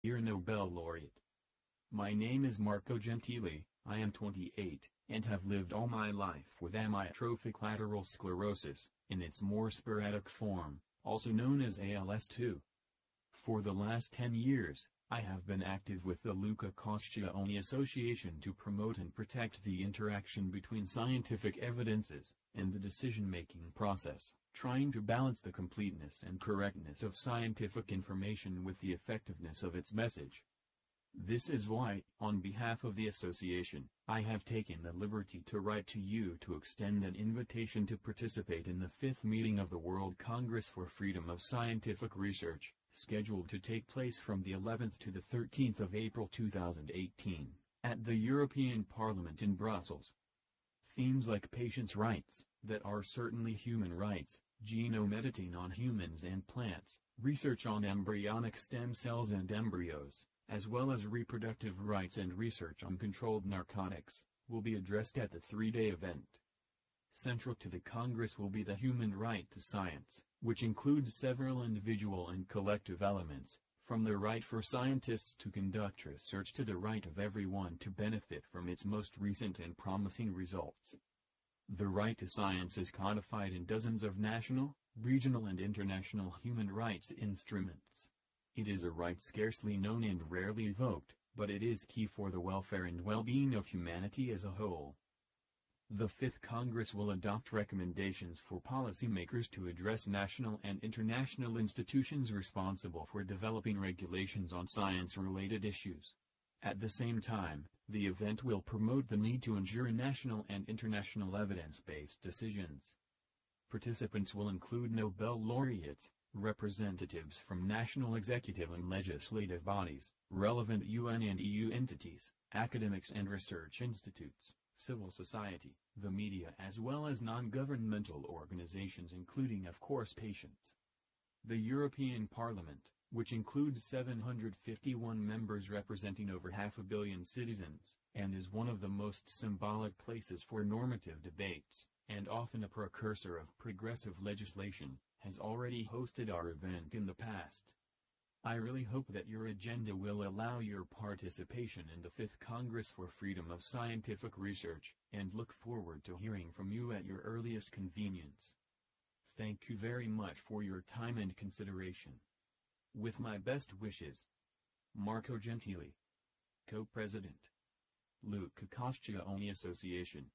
Dear Nobel laureate. My name is Marco Gentili, I am 28, and have lived all my life with amyotrophic lateral sclerosis, in its more sporadic form, also known as ALS2. For the last 10 years, I have been active with the Luca Coscioni Association to promote and protect the interaction between scientific evidences, and the decision-making process, trying to balance the completeness and correctness of scientific information with the effectiveness of its message. This is why, on behalf of the association, I have taken the liberty to write to you to extend an invitation to participate in the fifth meeting of the World Congress for Freedom of Scientific Research, scheduled to take place from the 11th to the 13th of April 2018, at the European Parliament in Brussels. Themes like patients' rights, that are certainly human rights, genome editing on humans and plants, research on embryonic stem cells and embryos, as well as reproductive rights and research on controlled narcotics, will be addressed at the three-day event. Central to the Congress will be the human right to science, which includes several individual and collective elements, from the right for scientists to conduct research to the right of everyone to benefit from its most recent and promising results. The right to science is codified in dozens of national, regional and international human rights instruments. It is a right scarcely known and rarely evoked, but it is key for the welfare and well-being of humanity as a whole. The Fifth Congress will adopt recommendations for policymakers to address national and international institutions responsible for developing regulations on science-related issues. At the same time, the event will promote the need to ensure national and international evidence-based decisions. Participants will include Nobel laureates, representatives from national executive and legislative bodies, relevant UN and EU entities, academics and research institutes, civil society, the media as well as non-governmental organizations including of course patients. The European Parliament, which includes 751 members representing over half a billion citizens, and is one of the most symbolic places for normative debates, and often a precursor of progressive legislation, has already hosted our event in the past. I really hope that your agenda will allow your participation in the 5th Congress for Freedom of Scientific Research, and look forward to hearing from you at your earliest convenience. Thank you very much for your time and consideration. With my best wishes. Marco Gentili. Co-President. Luca Coscioni Association.